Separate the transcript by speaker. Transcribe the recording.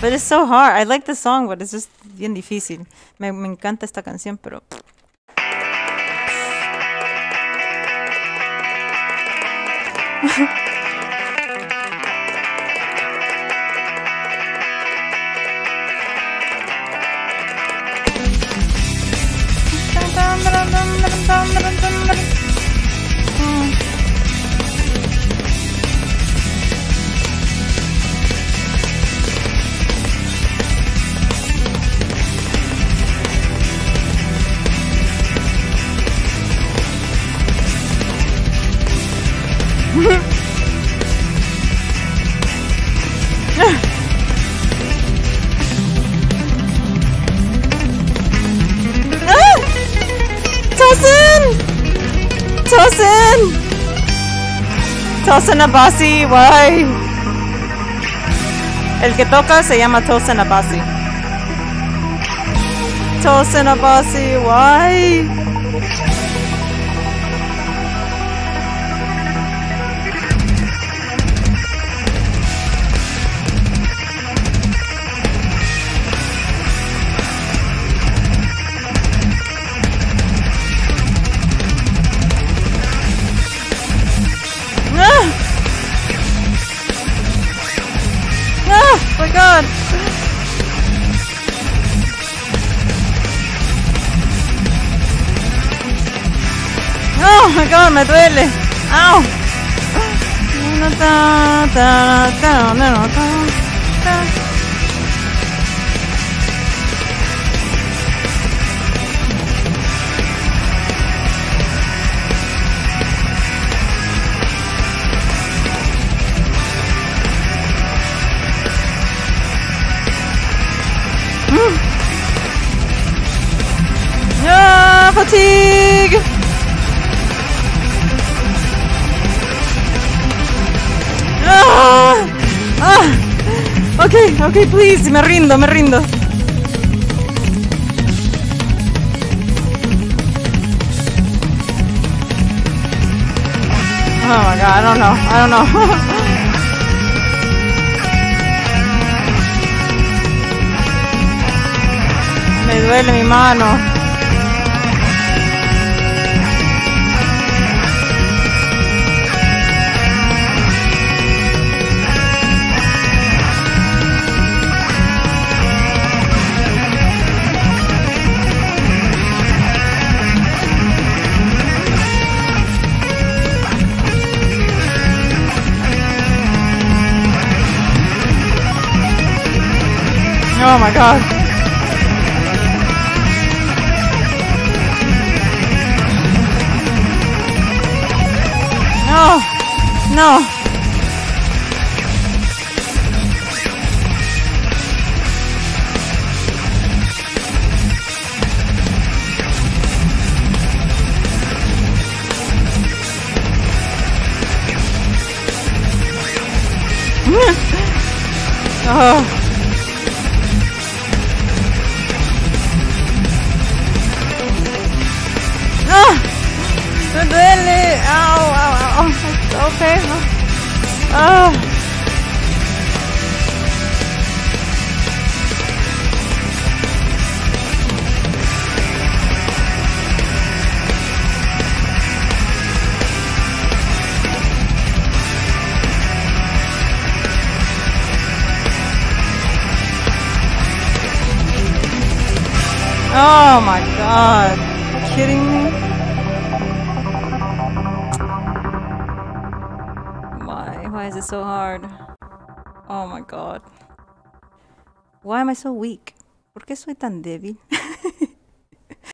Speaker 1: But it's so hard. I like the song, but it's just bien difícil. Me, me encanta esta canción, pero Tosin! Tosin Abasi, why? El que toca se llama Tosin Abasi. Tosin Abasi, why? acabo, me duele. ¡Au! Ok, ok, please, me rindo, me rindo. Oh my god, I don't know, I don't know. me duele mi mano. Oh my god. No. No. oh. Ok. ¡Ah! Oh my god. Are you kidding me? Why is it so hard? Oh my god. Why am I so weak? ¿Por qué soy tan débil?